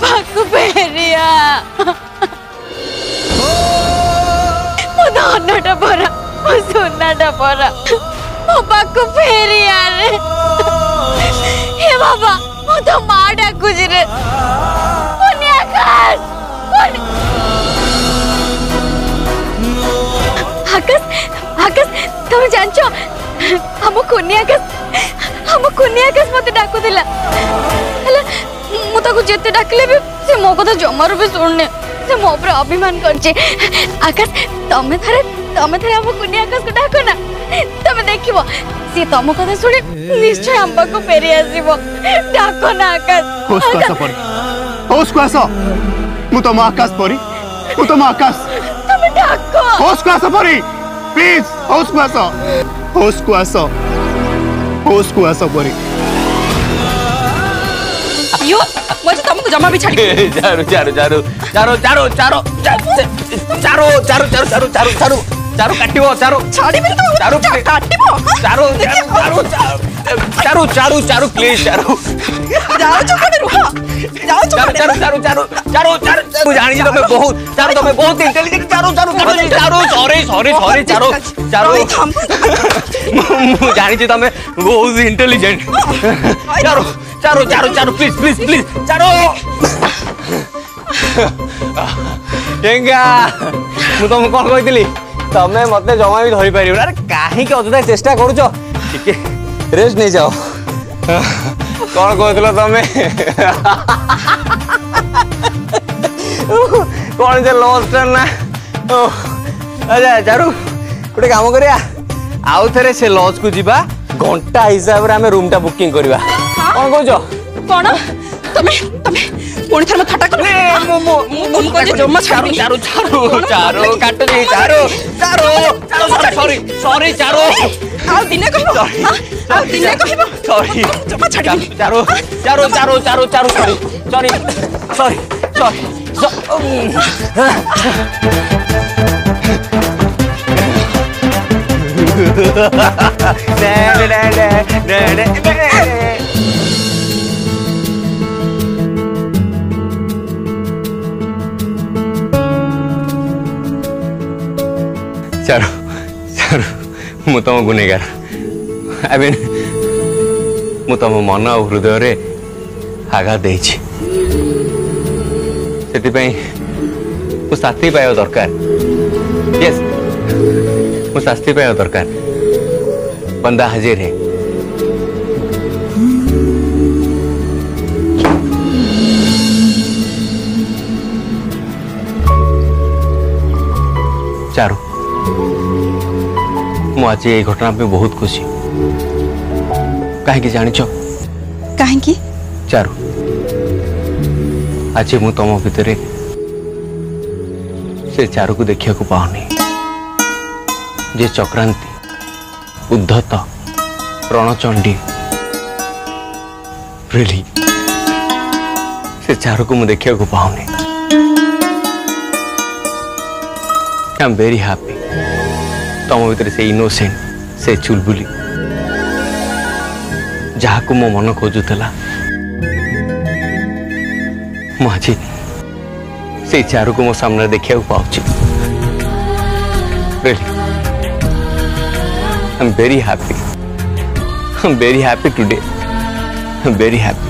Paku Beria. Mo donna da pora, mo sunna da pora. Mo Paku Beria re. Hey Baba, mo to maada kujre. Mo niyakas, mo. Akas, akas, तुम जानचो, हमो कुन्नी आकस, हमो कुन्नी आकस मते डाकू दिला, हला मुझे जिते डाकिले भी से मो कथा जमारू भी शुणुने से मो पर अभिमान करछे आकाश तमे थारे तमे थारे हम कुनी आकाश को डाको ना तमे देखिबो से तम कथा सुने निश्चय हम को फेरी आसीबो डाको ना आकाश होस को आसो पर होस को आसो मु तम आकाश परी मु तम आकाश तमे डाको होस को आसो परी प्लीज होस को आसो होस को आसो होस को आसो परी यो मजे तुमको जमा भी छाडी जारो जारो जारो जारो जारो जारो जारो जारो जारो जारो जारो जारो जारो काटिबो जारो छाडी मेरे तुम जारो काटिबो जारो जारो जारो जारो जारो प्लीज जारो जाओ चुप कर रुको जाओ चुप कर जारो जारो जारो जारो तू जान जी तुम्हें बहुत जारो तुम्हें बहुत इंटेलिजेंट जारो जारो जारो जारो सॉरी सॉरी सॉरी जारो जारो मैं जान जी तुम्हें बहुत इंटेलिजेंट जारो Charu Charu Charu please please please Charu Tenga ମୁଁ ତମକୁ କ'ଣ କହିଥିଲି ତମେ ମୋତେ ଜମା ବି ଧରିପାରିବନି ଆରେ କାହିଁକି ଅଯଥା ଚେଷ୍ଟା କରୁଛ ଟିକେ ରେଷ୍ଟ ନେଇଯାଅ କ'ଣ କହୁଥିଲ ତମେ କ'ଣ ଯେ ଲସ୍ ନା ଆଚ୍ଛା ଚାରୁ ଗୋଟେ କାମ କରିବା ଆଉ ଥରେ ସେ ଲଜ୍କୁ ଯିବା ଘଣ୍ଟା ହିସାବରେ ଆମେ ରୁମ୍ଟା ବୁକିଂ କରିବା କଣ କହୁଛ କଣ ତମେ ତମେ ପୁଣି ଥରେ ମୋତେ ଥଟ୍ଟା କଲ ମୁଁ ମୁଁ ମୁଁ ତମକୁ ଆଜି ଜମା ଛାଡ଼ୁ ଚାରୁ ଚାରୁ ଚାରୁ କାଟୁଛି ଚାରୁ ଚାରୁ ଚାରୁ ସରି ସରି ଚାରୁ ଆଉ ଦିନେ କହିବ ଆଉ ଦିନେ କହିବ ସରି ଜମା ଛାଡ଼ିବି ଚାରୁ ଚାରୁ ଚାରୁ ଚାରୁ ଚାରୁ ସରି ସରି ସରି ସରି 네, 네, 네, 네, 네, 네. चलो चलो मुतम गुनेगार आई मीन मुतम मन और हृदय आघात से शास्ति दरकार यस शास्ति पाया दरकार बंदा हाजिर है चारों आज ये घटना पे बहुत खुशी कहीं जान कहीं चारू आज मु तुम भितर से चारू को देखा पाऊनि जे चक्रांति उद्धत प्रणचंडी रिली से चारु को देखा पाऊनि आई एम वेरी हैप्पी तुम भितर से इनोसेंट से चुलबुली जहाँ को मो मन खोजुला मुझे से चार को मो सामने देखा पाँच very happy very happy today very happy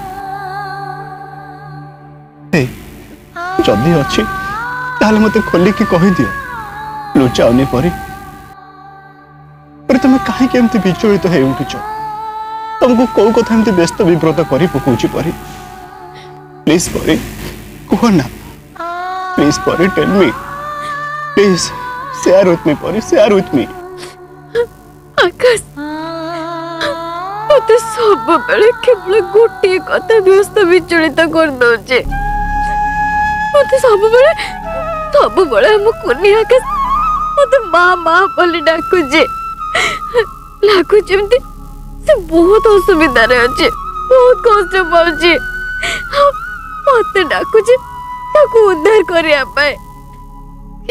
ଯଦି ଅଛି ତାହେଲେ ମୋତେ ଖୋଲିକି କହିଦିଅ ଲୁଚାଉନି ପରି ତମେ କାହିଁକି ଏମିତି ବିଚଳିତ ହେଇ ଉଠୁଛ ତମକୁ କୋଉ କଥା ଏମିତି ବ୍ୟସ୍ତ ବିବ୍ରତ କରି ପକଉଛି ପରି ପ୍ଲିଜ୍ ପରି କୁହ ନା ପ୍ଲିଜ୍ ପରି tell me please share with me ପରି ସେୟାର ୱିଥ୍ ମି ଆକାଶ ମୋତେ ସବୁବେଳେ କେବଳ ଗୋଟିଏ କଥା ବ୍ୟସ୍ତ ବିଚଳିତ କରିଦେଉଛି ମୋତେ ସବୁବେଳେ ସବୁବେଳେ ଆମ କୁନି ଆକାଶ ମୋତେ ମା ମା ବୋଲି ଡାକୁଛି ଲାଗୁଛି ଏମିତି ସେ ବହୁତ ଅସୁବିଧାରେ ଅଛି ବହୁତ କଷ୍ଟ ପାଉଛି ମୋତେ ଡାକୁଛି ତାକୁ ଉଦ୍ଧାର କରିବା ପାଇଁ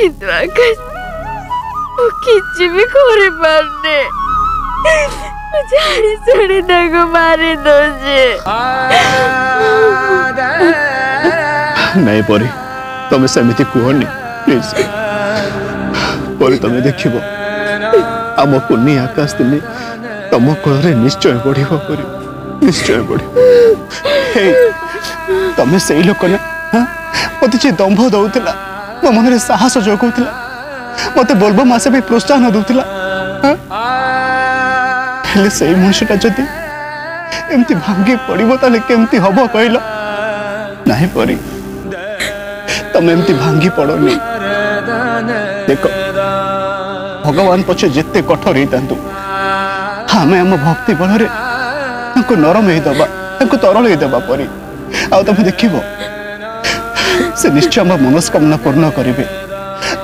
କିନ୍ତୁ ଆକାଶ ମୁଁ କିଛି ବି କରିପାରୁନି ଚାରି ଚାରି ତାକୁ ମାରି ଦଉଛି ନାଇଁ ପରି ତମେ ସେମିତି କୁହନି ପ୍ଲିଜ୍ ପରି ତମେ ଦେଖିବ ଆମ କୁନି ଆକାଶ ଦିନେ ତମ କୋଳରେ ନିଶ୍ଚୟ ବଢ଼ିବ ପରି ନିଶ୍ଚୟ ବଢ଼ିବ ତମେ ସେଇ ଲୋକ ନା ମୋତେ ଯିଏ ଦମ୍ଭ ଦେଉଥିଲା ମୋ ମନରେ ସାହସ ଯୋଗାଉଥିଲା ମୋତେ ବୋଲବୋ ମାସେ ପାଇଁ ପ୍ରୋତ୍ସାହନ ଦେଉଥିଲା ହେଲେ ସେଇ ମଣିଷଟା ଯଦି ଏମିତି ଭାଙ୍ଗି ପଡ଼ିବ ତାହେଲେ କେମିତି ହବ କହିଲ ନାହିଁ ପରି તમે એમથી ભાંગી પડો નહીં દેખો ભગવાન પଛେ ଯେତେ କଠୋର ହେଇଥାନ୍ତୁ ଆମେ ଆମ ଭକ୍ତି ବଳରେ ତାଙ୍କୁ ନରମ ହେଇଦେବା ତାଙ୍କୁ ତରଳ ହେଇଦେବା ପରି ଆଉ ତମେ ଦେଖିବ ସେ ନିଶ୍ଚୟ ଆମ ମନସ୍କାମନା ପୂର୍ଣ୍ଣ କରିବେ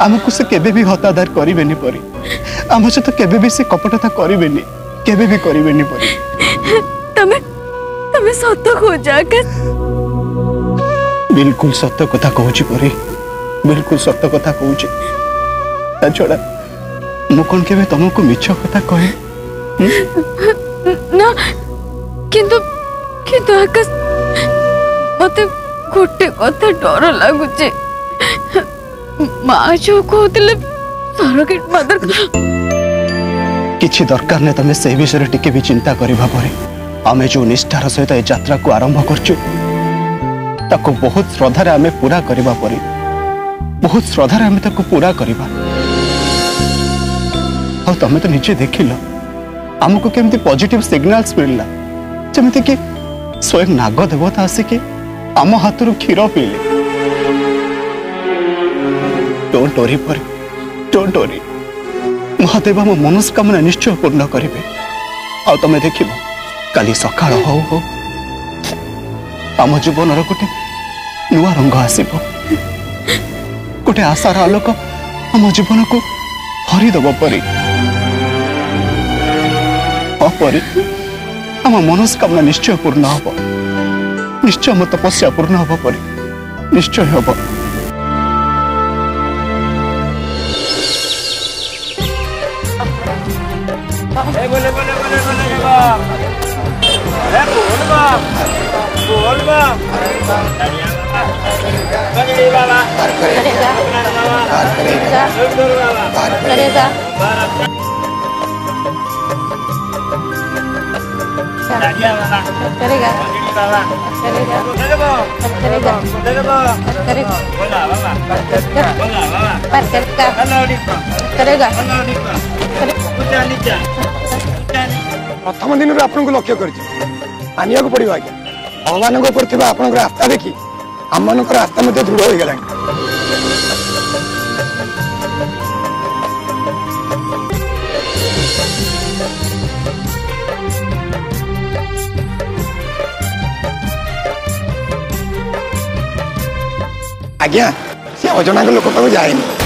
ଆମକୁ ସେ କେବେ ବି ହତାଦାର କରିବେନି ପରି ଆମ ସହିତ କେବେ ବି ସେ କପଟତା କରିବେନି କେବେ ବି କରିବେନି ପରି ତମେ ତମେ ସତ ଖୋଜ ଆକାଶ बिल्कुल सत्य कथा कहि परी बिल्कुल सत्य कथा कहि ता छोड़ा मु कोन केबे तमको मिच्छ कथा कहे ना किंतु किंतु आकाश मते गोटे कथा डर लागु छे मा जो कहतले सरोगेट मदर किछि दरकार ने तमे सेही टिके भी चिंता करिबा परे आमे जो निष्ठार सहित ए यात्रा को आरंभ करछु ताको बहुत श्रद्धा आम पूरा करवा बहुत श्रद्धा आम पूरा करवा तुम्हें तो निजे देख लम को कमी पजिट सिग्नाल्स मिलला कि स्वयं नागदेवता आसिक आम हाथ रू क्षीर पीले महादेव आम मनस्कामना निश्चय पूर्ण करे आम देख कल सका हूँ ଆମ ଜୀବନର ଗୋଟେ ନୂଆ ରଙ୍ଗ ଆସିବ ଗୋଟେ ଆଶାର ଆଲୋକ ଆମ ଜୀବନକୁ ହରିଦେବ ପରି ପରି ଆମ ମନସ୍କାମନା ନିଶ୍ଚୟ ପୂର୍ଣ୍ଣ ହେବ ନିଶ୍ଚୟ ଆମ ତପସ୍ୟା ପୂର୍ଣ୍ଣ ହେବ ପରି ନିଶ୍ଚୟ ହେବ Bol ini bawa. Kereta. Kereta. Kereta. Kereta. ପ୍ରଥମ ଦିନରୁ ଆପଣଙ୍କୁ ଲକ୍ଷ୍ୟ କରିଛି ମାନିବାକୁ ପଡ଼ିବ ଆଜ୍ଞା भगवान आप रास्ता देखी आम मान रास्ता दृढ़ हो गला आज्ञा सी अजणा लोक पाक जाए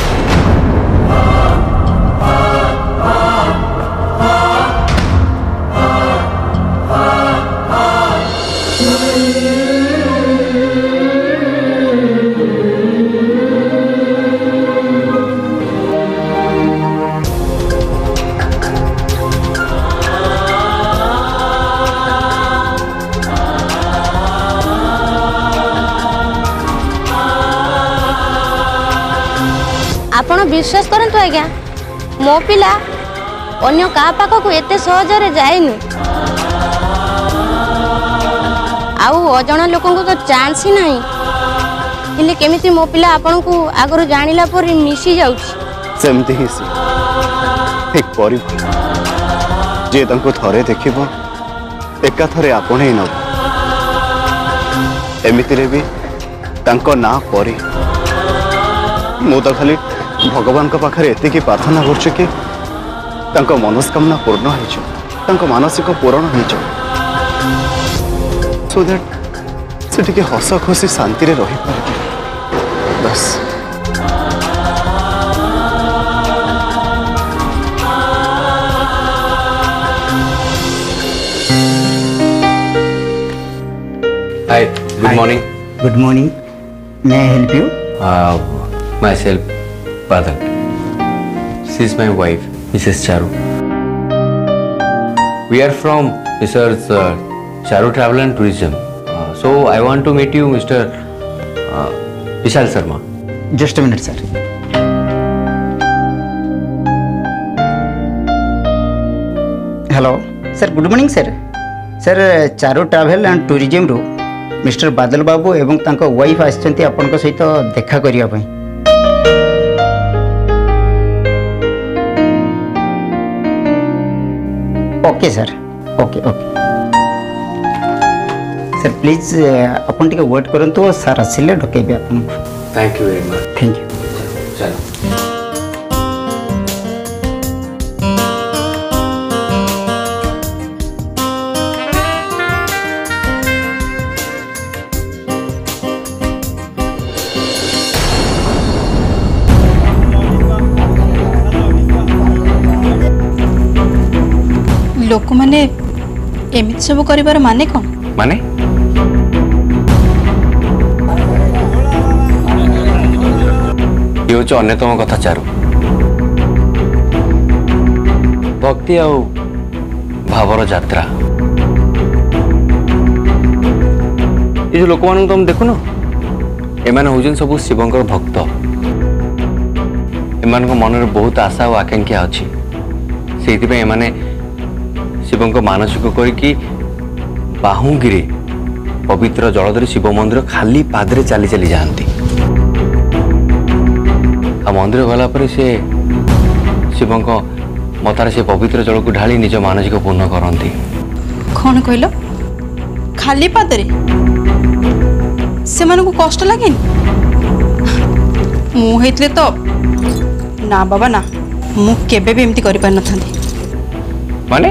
ଆଜ୍ଞା ମୋ ପିଲା ଅନ୍ୟ କାହା ପାଖକୁ ଏତେ ସହଜରେ ଯାଏନି ଆଉ ଅଜଣା ଲୋକଙ୍କୁ ତ ଚାନ୍ସ ହିଁ ନାହିଁ ହେଲେ କେମିତି ମୋ ପିଲା ଆପଣଙ୍କୁ ଆଗରୁ ଜାଣିଲା ପରେ ମିଶି ଯାଉଛି ସେମିତି ହିଁ ସେ ଠିକ୍ ପରିବ ଯିଏ ତାଙ୍କୁ ଥରେ ଦେଖିବ ଏକାଥରେ ଆପଣେଇ ନେବ ଏମିତିରେ ବି ତାଙ୍କ ନାଁ ପରେ ମୁଁ ତ ଖାଲି भगवान पाखे एतिक प्रार्थना करुचे मनस्कामना पूर्ण हो मानसिक पूरण हो सो दैट से टे हस खुशी शांति रहीपर बस hi good morning good morning मैं help you myself Badal she is my wife Mrs Charu we are from Messrs Charu travel and tourism so I want to meet you Mister Vishal Sharma just a minute sir hello sir good morning sir sir Charu travel and tourism रु mister Badal बाबू एवं wife आसिछन्ति आपनक सहित देखा करिया पई okay sir okay okay sir please आपन टिके wait करंतु sir आसीले ढकेबे आपन thank you very much thank you चलो ଏସବୁ କରିବାର ମାନେ କ'ଣ ମାନେ ଇଏ ହେଉଛି ଅନ୍ୟତମ କଥା ଚାରୁ ଭକ୍ତି ଆଉ ଭାବର ଯାତ୍ରା ଏ ଯେଉଁ ଲୋକମାନଙ୍କୁ ତମେ ଦେଖୁନ ଏମାନେ ହେଉଛନ୍ତି ସବୁ ଶିବଙ୍କର ଭକ୍ତ ଏମାନଙ୍କ ମନରେ ବହୁତ ଆଶା ଓ ଆକାଂକ୍ଷା ଅଛି ସେଇଥିପାଇଁ ଏମାନେ ଶିବଙ୍କ ମାନସିକ କରିକି ବାହୁଙ୍ଗିରେ ପବିତ୍ର ଜଳଧରୀ ଶିବ ମନ୍ଦିର ଖାଲି ପାଦରେ ଚାଲି ଚାଲି ଯାଆନ୍ତି ଆଉ ମନ୍ଦିର ଗଲା ପରେ ସେ ଶିବଙ୍କ ମତାରେ ସେ ପବିତ୍ର ଜଳକୁ ଢାଳି ନିଜ ମାନସିକ ପୂର୍ଣ୍ଣ କରନ୍ତି କ'ଣ କହିଲ ଖାଲି ପାଦରେ ସେମାନଙ୍କୁ କଷ୍ଟ ଲାଗେନି ମୁଁ ହେଇଥିଲେ ତ ନା ବାବା ନା ମୁଁ କେବେ ବି ଏମିତି କରିପାରିନଥାନ୍ତି ମାନେ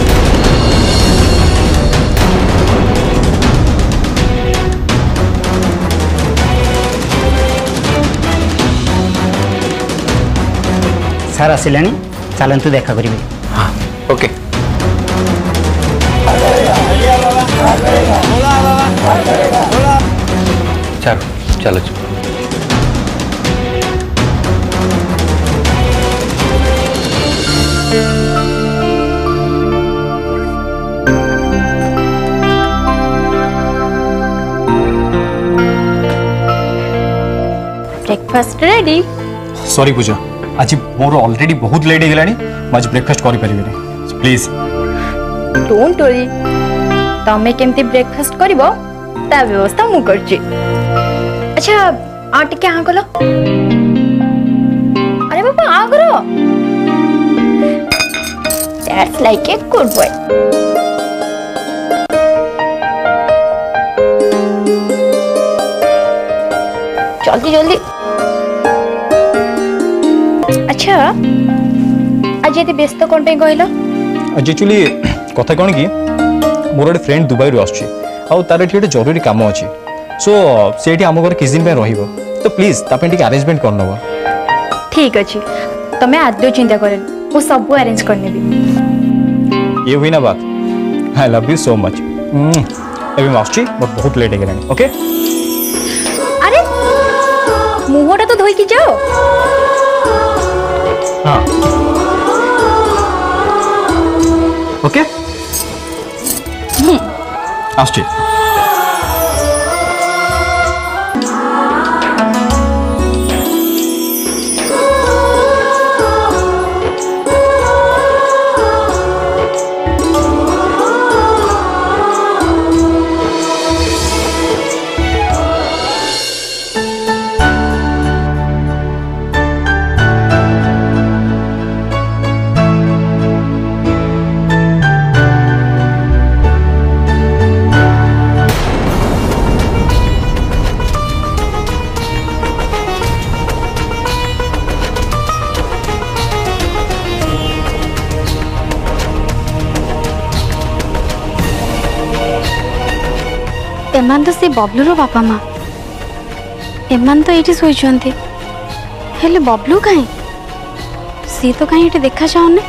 ସାର୍ ଆସିଲେଣି ଚାଲନ୍ତୁ ଦେଖା କରିବେ ଓକେ ଚାଲୁ ଚାଲୁଛୁ ब्रेकफास्ट रेडी सॉरी पूजा आज मोर ऑलरेडी बहुत लेट हो आज ब्रेकफास्ट करें प्लीज डोंट वरी तुम्हें केमती ब्रेकफास्ट करिवो ता व्यवस्था मु करची अच्छा आ टिके हां कलो अरे बाबा आ करो that's like a good boy जल्दी जल्दी ଆଚ୍ଛା ଆଜି ଏତେ ବ୍ୟସ୍ତ କ'ଣ ପାଇଁ କହିଲ ଆଜି ଆକ୍ଚୁଆଲି କଥା କ'ଣ କି ମୋର ଗୋଟେ ଫ୍ରେଣ୍ଡ ଦୁବାଇରୁ ଆସୁଛି ଆଉ ତାର ଏଠି ଗୋଟେ ଜରୁରୀ କାମ ଅଛି ସୋ ସେ ଏଠି ଆମ ଘରେ କିଛି ଦିନ ପାଇଁ ରହିବ ତ ପ୍ଲିଜ୍ ତା ପାଇଁ ଟିକେ ଆରେଞ୍ଜମେଣ୍ଟ କରିନେବ ଠିକ୍ ଅଛି ତମେ ଆଦୌ ଚିନ୍ତା କରନି ମୁଁ ସବୁ ଆରେଞ୍ଜ କରିନେବି ଇଏ ହୁଇ ନା ବାତ I love you so much ଏବେ ମୁଁ ଆସୁଛି ମୋର ବହୁତ ଲେଟ୍ ହେଇଗଲାଣି ଓକେ ଆରେ ମୁହଁଟା ତ ଧୋଇକି ଯାଅ Ah. ओके अस्ति okay? hmm. ଏମାନେ ତ ସେ ବବ୍ଲୁର ବାପା ମା ଏମାନେ ତ ଏଇଠି ଶୋଇଛନ୍ତି ହେଲେ ବବ୍ଲୁ କାହିଁ ସିଏ ତ କାହିଁ ଏଠି ଦେଖାଯାଉନି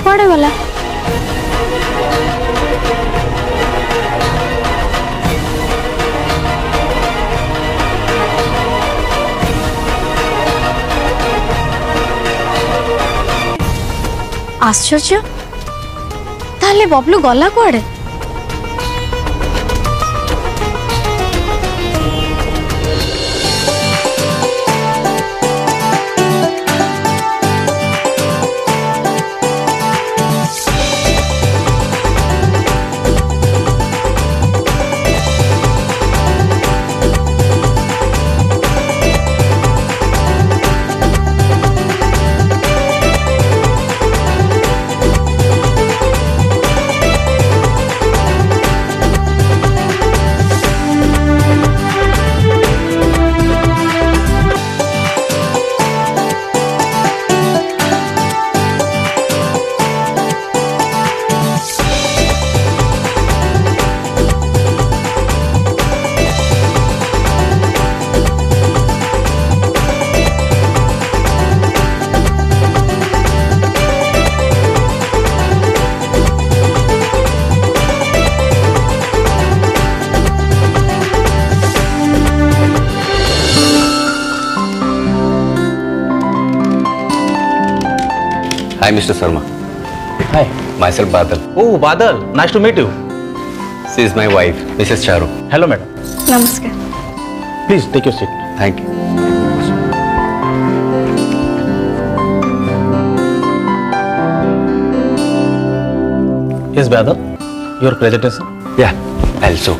କୁଆଡ଼େ ଗଲା ଆଶ୍ଚର୍ଯ୍ୟ ତାହେଲେ ବବ୍ଲୁ ଗଲା କୁଆଡ଼େ Hi, Mr. Sharma. Hi. Myself, Badal. Oh, Badal. Nice to meet you. She is my wife, Mrs. Charu. Hello, madam. Namaskar. Please take your seat. Thank you. Yes, Badal. Your presentation? Yeah, also.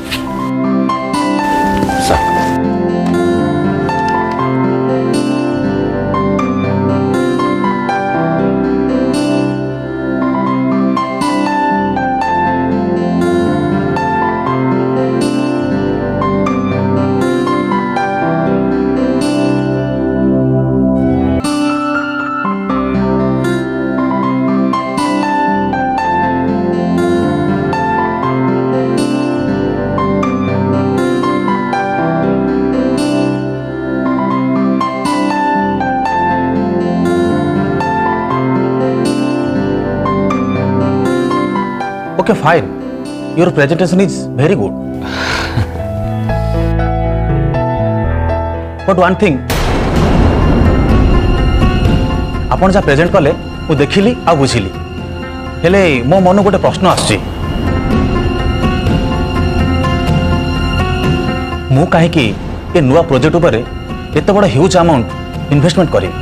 okay, fine. Your presentation is very good. but one thing, ଆପଣ ଯାହା present କଲେ ମୁଁ ଦେଖିଲି ଆଉ ବୁଝିଲି ହେଲେ ମୋ ମନକୁ ଗୋଟେ ପ୍ରଶ୍ନ ଆସୁଛି ମୁଁ କାହିଁକି ଏ ନୂଆ ପ୍ରୋଜେକ୍ଟ ଉପରେ ଏତେ ବଡ଼ ହ୍ୟୁଜ୍ ଆମାଉଣ୍ଟ ଇନଭେଷ୍ଟମେଣ୍ଟ କରିବି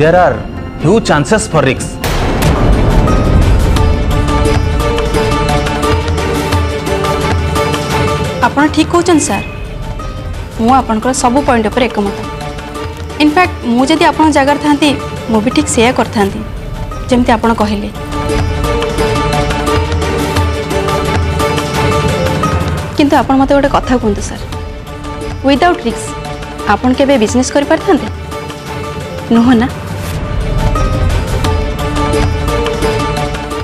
there are huge chances for ରିକ୍ସ आपड़ ठीक कौन सार मुं आप सब पॉइंट पर एकमत इनफैक्ट मुझे आप जगार था भी ठीक से जमी आप कहले कि आपत गोटे कथा कहतु सर विदाउट रिक्स आपन के बिजनेस कर पारे नुहना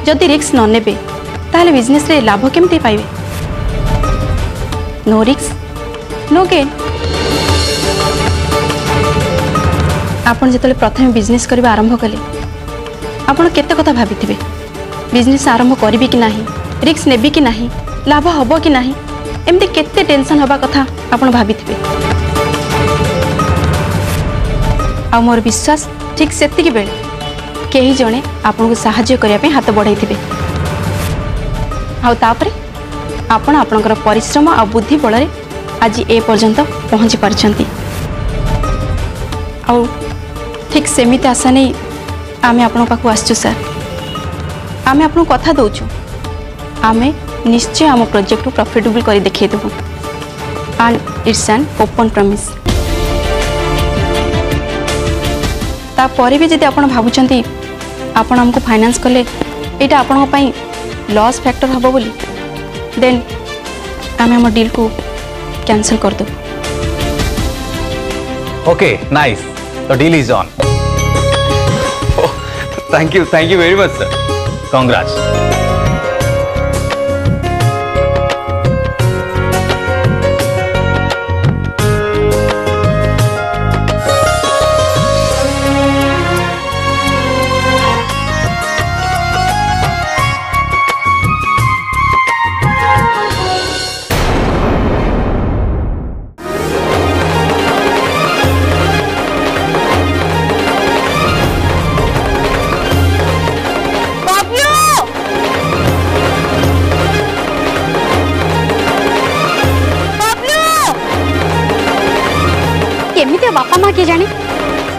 जदि रिक्स न ने तो बिजनेस लाभ केमती पाए No risk, no gain. आपण जेतले प्रथमे बिजनेस करबा आरंभ कले आपण केते कथा भाबितिबे बिजनेस आरंभ करबे कि नाही रिस्क नेबे कि नाही लाभ होबो कि नाही एमते केते टेंशन होबा कथा आपण भाबितिबे आ मोर विश्वास ठीक सेति कि बेले केही जणे आपण को सहायता करिया पे हात बढाइतिबे आ तापरे आपण आपणकर परिश्रम आ बुद्धि बल आज ए पर्यंत पहुँची पार ठीक सेमित आशा नहीं आम आपण पाक आसचु सर आम आप कथा दौ आम निश्चय आम प्रोजेक्ट को प्रफिटेबल कर देखेदेव एंड ओपन प्रमिस तापर भी जब आप भाई आपण आमको फाइनान्स कले ये आपण लस फैक्टर हाँ बोली देन आम आम डील को कैंसल कर दो okay nice the deal is on thank you thank you very much sir congrats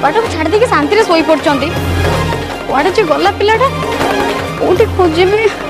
বাটক ছাড়ি দেখি শান্তিরে শই পড়ছন্তি কোয়াড়ে যে গলা পিলাটা কোটি খোঁজিবি